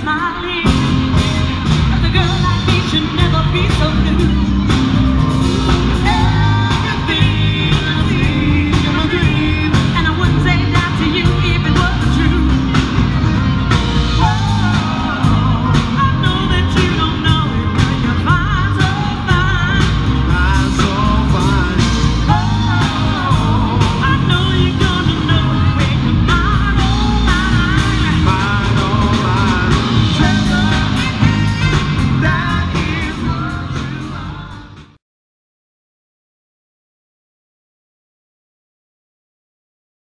Smiling, the girl like me should never be so blue.